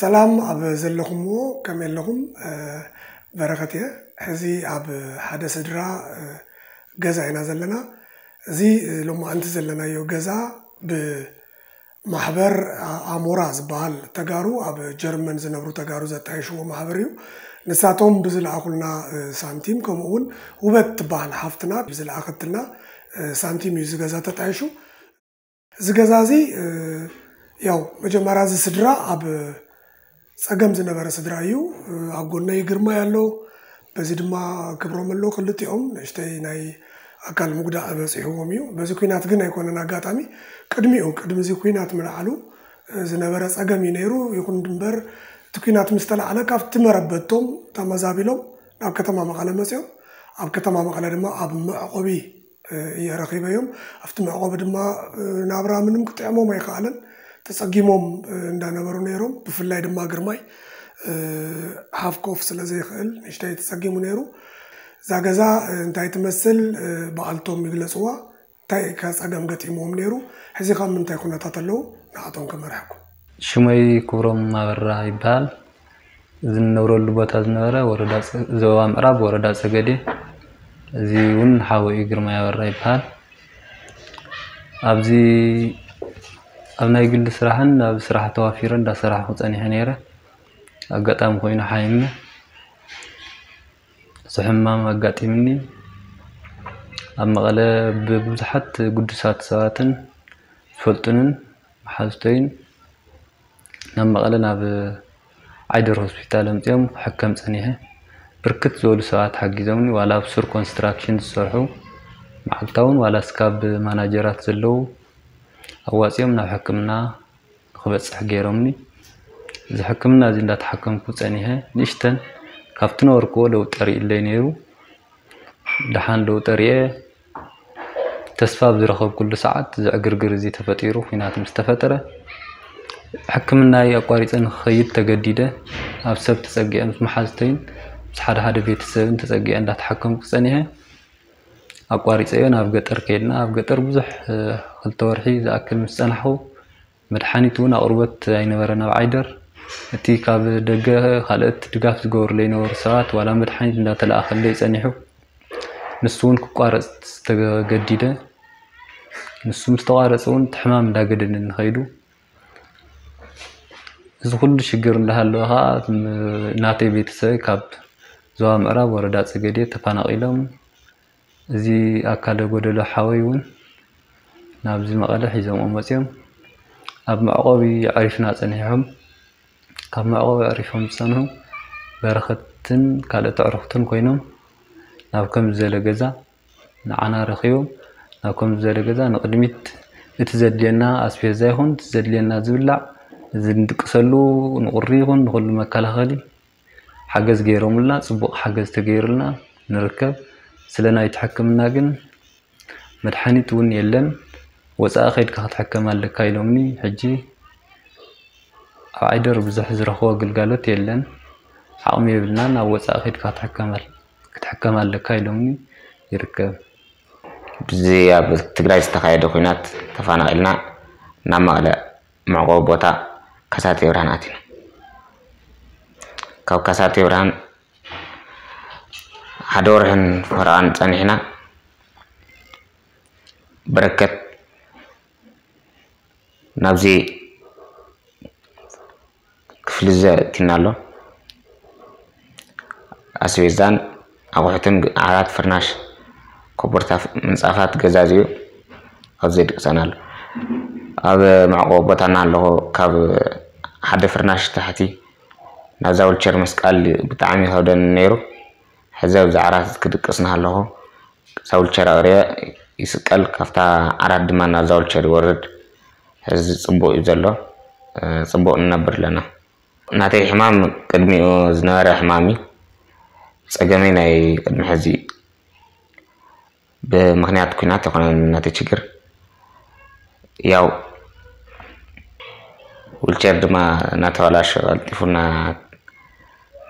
ሰላም ኣብ ዘለኹምዎ ከመይ ኣለኹም በረኸት እየ። ሕዚ ኣብ ሓደ ስድራ ገዛ ኢና ዘለና። እዚ ሎማዓንቲ ዘለናዮ ገዛ ብማሕበር ኣሞራ ዝበሃል ተጋሩ ኣብ ጀርመን ዝነብሩ ተጋሩ ዘጣየሽዎ ማሕበር እዩ። ንሳቶም ብዝለኣኹልና ሳንቲም ከምኡ እውን ውበት ትበሃል ሓፍትና ብዝለኣኸትልና ሳንቲም እዩ እዚ ገዛ ተጣይሹ እዚ ገዛ እዚ ያው መጀመርያ እዚ ስድራ ኣብ ፀገም ዝነበረ ስድራ እዩ ኣብ ጎነይ ግርማይ ኣሎ በዚ ድማ ክብሮም ኣሎ ክልቲኦም ንእሽተይ ናይ ኣካል ምጉዳእ በፂሕዎም እዩ። በዚ ኩናት ግን ኣይኮነን ኣጋጣሚ ቅድሚኡ ቅድሚ እዚ ኩናት ምልዓሉ ዝነበረ ፀገም እዩ ነይሩ። ይኹን ድንበር እቲ ኩናት ምስ ተላዓለ ካብቲ መረበቶም ተመዛቢሎም ናብ ከተማ መቐለ መፅኦም ኣብ ከተማ መቐለ ድማ ኣብ መዕቆቢ እየ ረኺበዮም። ኣብቲ መዕቆቢ ድማ ናብራ ምንም ክጥዕሞም ኣይከኣለን ተፀጊሞም እንዳነበሩ ነይሮም ብፍላይ ድማ ግርማይ ሃፍ ኮፍ ስለዘይክእል ንእሽተይ ተፀጊሙ ነይሩ እዛ ገዛ እንታይ ትመስል? በዓልቶም ይግለፅዋ እንታይ ከፀገም ገጢሞም ነይሩ ሕዚ ካብ ምንታይ ኩነታት ኣለዉ? ንኣቶም ከመርሐኩም ሽመይ ክብሮም ማበራ ይበሃል። እዚ ንነብረሉ ቦታ ዝነበረ ዞባ ምዕራብ ወረዳ ፀገዴ እዚ እውን ሓወኡ ግርማይ ኣበራ ይበሃል። ኣብዚ ኣብ ናይ ግሊ ስራሕን ኣብ ስራሕ ተዋፊረ እንዳሰራሕኩ ፀኒሐ ነይረ። ኣጋጣሚ ኮይኑ ሓይመ ሕማም ኣጋጢምኒ። ኣብ መቐለ ብብዙሓት ጉዱሳት ሰባትን ዝፈልጡንን መሓዝተይን ናብ መቐለ ናብ ዓይደር ሆስፒታል ኣምፅኦም ክሕከም ፀኒሐ። ብርክት ዝበሉ ሰባት ሓጊዞምኒ ዋላ ኣብ ሱር ኮንስትራክሽን ዝሰርሑ መዓልታውን ዋላ ስካብ ማናጀራት ዘለው ኣዋፂኦም ናብ ሕክምና ንክበፅሕ ገይሮምኒ። እዚ ሕክምና እዚ እንዳተሓከምኩ ፀኒሐ ንእሽተን ካብቲ ነበርክዎ ለውጢ ሪኢለይ ነይሩ። ድሓን ለውጢ ሪአ። ተስፋ ብዝረኸብኩሉ ሰዓት እዚ ዕግርግር እዚ ተፈጢሩ ኩናት ምስ ተፈጠረ ሕክምናይ ኣቋሪፀ ንክኸይድ ተገዲደ። ኣብ ሰብ ተፀጊዐ ምስ መሓዝተይን ምስ ሓደ ሓደ ቤተሰብን ተፀጊዐ እንዳተሓከምኩ ፀኒሐ ኣቋሪፀዮ ናብ ገጠር ከይድና ኣብ ገጠር ብዙሕ ክልተ ወርሒ ዝኣክል ምስ ፀናሕኩ መድሓኒት እውን ኣቅርቦት ኣይነበረን ኣብ ዓይደር። እቲ ካብ ደገ ካልኦት ድጋፍ ዝገበሩለይ ነበሩ ሰባት ዋላ መድሓኒት እንዳተለኣኸለይ ፀኒሑ ንሱ እውን ክቋረፅ ዝተገዲደ። ንሱ ምስ ተቋረፀ እውን እቲ ሕማም እንዳገደኒ ንኸይዱ። እዚ ኩሉ ሽግር እንዳሃለወ ከዓ ናተይ ቤተሰበይ ካብ ዞባ ምዕራብ ወረዳ ፀገዴ ተፈናቂሎም እዚ ኣካለ ጎደሎ ሓወይ እውን ናብዚ መቐለ ሒዞምኦ መፅኦም ኣብ መዕቆቢ ዕሪፍና ፀኒሖም ካብ መዕቆቢ ዕሪፎም ዝፀንሑ በረኸትን ካልኦት ኣዕሩኽትን ኮይኖም ናብ ከምዚ ዝበለ ገዛ ንዓና ረኪቦም ናብ ከምዚ ዝበለ ገዛ ንቅድሚት እቲ ዘድልየና ኣስቤዛ ይኹን እቲ ዘድልየና ዝብላዕ እዚ ንድቅሰሉ ንቁሪ ይኹን ንኩሉ መከላኸሊ ሓገዝ ገይሮምልና ፅቡቅ ሓገዝ ተገይሩልና ንርከብ ስለ ናይቲ ሕክምና ግን መድሓኒት እውን የለን። ወፃኢ ከይድካ ክትሕከም ኣለካ ኢሎምኒ ሕጂ ኣብ ዓይደር ብዙሕ ዝረክቦ ግልጋሎት የለን። ዓቕሚ የብልናን ኣብ ወፃኢ ከይድካ ክትሕከም ኣለካ ኢሎምኒ ይርከብ። ብዚ ኣብ ትግራይ ዝተካየደ ኩናት ተፈናቂልና ናብ መቐለ መዕቆቢ ቦታ ከሳቴ ብርሃን ኣቲና። ካብ ከሳቴ ብርሃን ሓደ ወርሕን ፈረቓን ፀኒሕና በረከት ናብዚ ክፍሊ ዘእቲና ኣሎ። ኣስቤዛን ኣቑሑትን ዓራት ፍርናሽ ኮቦርታ ምንፃፋት ገዛ እዚኡ ኣብዚ የድቅሰና ኣሎ። ኣብ መዕቆቢ ቦታና ኣለኹ ካብ ሓደ ፍርናሽ ታሕቲ ናብዛ ውልቸር መስቃል ብጣዕሚ ይከብደኒ ነይሩ ሕዚ ኣብዚ ዓራት ክድቅስና ኣለኹ እዛ ውልቸር ኣቅርየ ይስቀል ካብታ ዓራት ድማ ናብዛ ውልቸር ይወርድ። ሕዚ ፅቡቅ እዩ ዘሎ። ፅቡቅ ንነብር ኣለና ናተይ ሕማም ቅድሚኡ ዝነበረ ሕማም እዩ ፀገመይ ናይ ቅድሚ ሕዚ ብምክንያት ኩናት ይኮነን ናተይ ችግር። ያው ዊልቸር ድማ እናተበላሸ ቀልጢፉ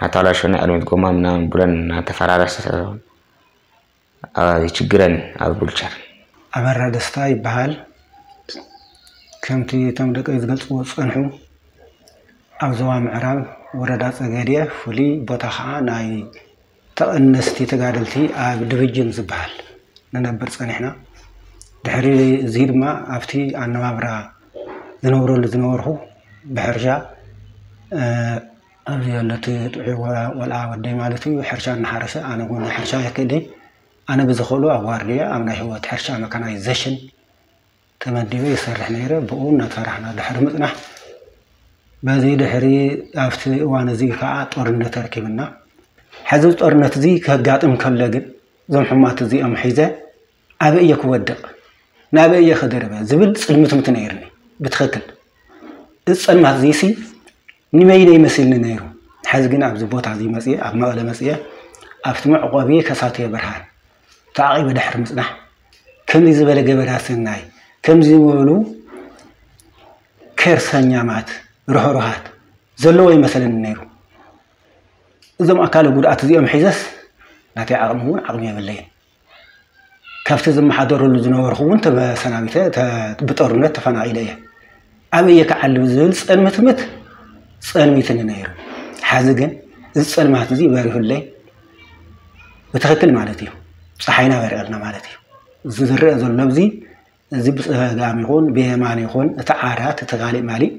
ናይ ቅድሚት ጎማ ምናምን ብለን እናተፈራረሰ ይችግረን ኣብ ዊልቸር ኣበራ ደስታ ይበሃል። ከምቲ እቶም ደቀ ዝገልፅዎ ዝፀንሑ ኣብ ዞባ ምዕራብ ወረዳ ፀገድየ ፍሉይ ቦታ ከዓ ናይ ተቐነስቲ ተጋደልቲ ኣብ ድብጅን ዝበሃል ንነብር ፀኒሕና ድሕሪ እዚ ድማ ኣብቲ ኣነባብራ ዝነብረሉ ዝነበርኩ ብሕርሻ ኣብዚ ያለቲ ጥዑይ ቆልዓ ወደይ ማለት እዩ ሕርሻ እናሓረሰ ኣነ እውን ሕርሻ የክእደይ ኣነ ብዝኽእሉ ኣብ ዋርድያ ኣብ ናይ ሂወት ሕርሻ መካናይዜሽን ተመዲበ ይሰርሕ ነይረ ብኡ እናተሰርሕና ድሕሪ ምፅናሕ በዚ ድሕሪ ኣብቲ እዋን እዚ ከዓ ጦርነት ተረኪብና ሕዚ ጦርነት እዚ ከጋጥም ከሎ ግን እዞም ሕማት እዚኦም ሒዘ ኣበ እየ ክወድቕ ናበ እየ ክደርበ ዝብል ፅልምትምቲ ነይርኒ ብትክክል እዚ ፀልማት እዚ ሲ ንመይነ ይመስልኒ ነይሩ ሕዚ ግን ኣብዚ ቦታ እዚ መፅየ ኣብ መቐለ መፅየ ኣብቲ መዕቆቢ ከሳተየ ብርሃን ተዓቂበ ድሕሪ ምፅናሕ ከምዚ ዝበለ ገበራት ሰናይ ከምዚ ዝበሉ ከርሰኛማት ርህሩሃት ዘለዎ ይመሰለኒ ነይሩ እዞም ኣካለ ጉድኣት እዚኦም ሒዘስ ናተይ ዓቕሚ እውን ዓቕሚ የብለይን ካብቲ ዝመሓደረሉ ዝነበርኩ እውን ተሰናቢተ ብጦርነት ተፈናቂለ እየ ኣበየ ክዓልብ ዝብል ፀልምትምት ፀልሚትኒ ነይሩ። ሓዚ ግን እዚ ፀልማት እዚ በሪሁለይ ብትክክል ማለት እዩ። ፀሓይና በሪቀልና ማለት እዩ። እዚ ዝርአ ዘሎ እዚ እዚ ብፀጋም ይኹን ብየማን ይኹን እቲ ዓራት እቲ ካሊእ ማሊእ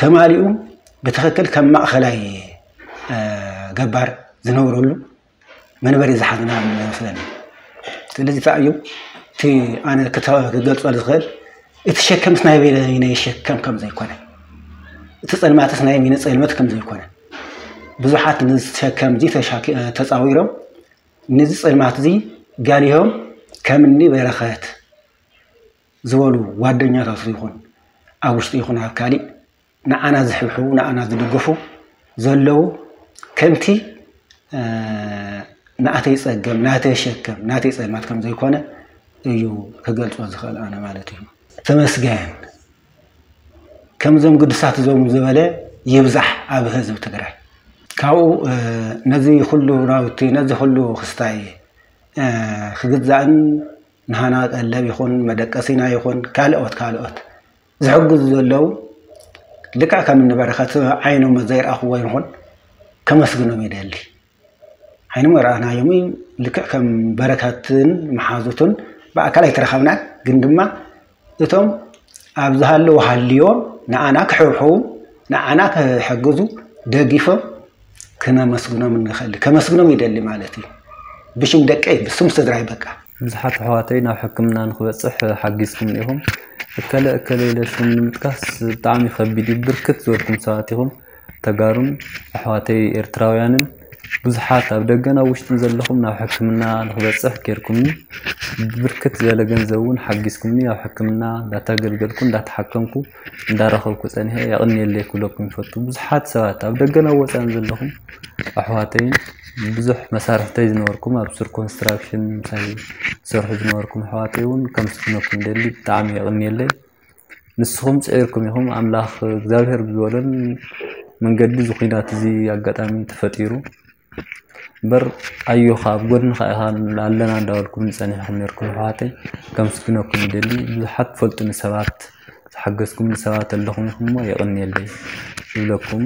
ተማሊኡ ብትክክል ከም ማእኸላይ ገባር ዝነብረሉ መንበሪ ዝሓዝና ይመስለኒ። ስለዚ እንታይ እዩ? እቲ ኣነ ክገልፆ ዝኽእል እቲ ሸከምስ ናይ በይነ ሸከም ከም ዘይኮነ እቲ ፀልማትስ ናይ ሚነ ፀልመት ከም ዘይኮነ። ብዙሓት ንዝሸከም እዚ ተፃዊሮም ነዚ ፀልማት እዚ ጋሊሆም ከምኒ በረኸት ዝበሉ ጓደኛታት ይኹን? ኣብ ውሽጢ ይኹን ኣብ ካሊእ ንዓና ዝሕብሕቡ ንዓና ዝድገፉ ዘለው ከምቲ ንኣተይ ፀገም ናተይ ሸከም ናተይ ፀልማት ከም ዘይኮነ እዩ ክገልፆ ዝኽእል ኣነ ማለት እዩ። ተመስገን ከምዞም ቅዱሳት እዞም ዝበለ ይብዛሕ ኣብ ህዝቢ ትግራይ። ካብኡ ነዚ ኩሉ ናውቲ ነዚ ኩሉ ክስታይ ክግዛእን ንሃና ቀለብ ይኹን መደቀሲና ይኹን ካልኦት ካልኦት ዝሕግዙ ዘለው ልክዕ ከም እንበረኸት ዓይኖም ዘይረኣኽዎ ይኹን ከመስግኖም ይደሊ። ዓይኖም ረኣናዮም ልክዕ ከም በረከትን መሓዙትን ብኣካል ኣይተረኸብናን ግን ድማ እቶም ኣብ ዝሃለዉ ሃልዮም ንዓና ክሕብሕቡ ንዓና ክሕግዙ ደጊፎም ክነመስግኖም ንኽእል ከመስግኖም ይደሊ ማለት እዩ ብሽም ደቀይ ብስም ስድራ ይበቃ ብዙሓት ኣሕዋተይ ናብ ሕክምና ንክበፅሕ ሓጊዝኩም ኢኹም እከለ እከለ ኢለ ሽም ንምጥቃስ ብጣዕሚ ከቢድ እዩ ብርክት ዝበልኩም ሰባት ኢኹም ተጋሩን ኣሕዋተይ ኤርትራውያንን ብዙሓት ኣብ ደገን ኣብ ውሽጥን ዘለኹም ናብ ሕክምና ንክበፅሕ ጌርኩምኒ ብርክት ዝበለ ገንዘብ እውን ሓጊዝኩምኒ ኣብ ሕክምና እንዳተገልገልኩ እንዳተሓከምኩ እንዳረኸብኩ ፀኒሐ የቕኒየለይ ክብለኩም ይፈቱ ብዙሓት ሰባት ኣብ ደገን ኣብ ወፃን ዘለኹም ኣሕዋተይን ብዙሕ መሳርሕተይ ዝነበርኩም ኣብ ሱር ኮንስትራክሽን ምሳይ ዝሰርሑ ዝነበርኩም ኣሕዋተይ እውን ከምስግነኩም ደሊ ብጣዕሚ የቕኒየለይ ንስኹም ፅዒርኩም ኢኹም ኣምላኽ እግዚኣብሄር ብዝበሎን መንገዲ እዚ ኩናት እዚ ኣጋጣሚ ተፈጢሩ እምበር ኣዮኻ ኣብ ጎድንካ ኢኻ ኣለና እንዳበልኩም ዝፀኒሕኩም ነርኩም ኣሕዋተይ ከምስግነኩም ይደሊ ብዙሓት ትፈልጡኒ ሰባት ዝሓገዝኩም ሰባት ኣለኹም ኢኹም እሞ የቕኒየለይ ይብለኩም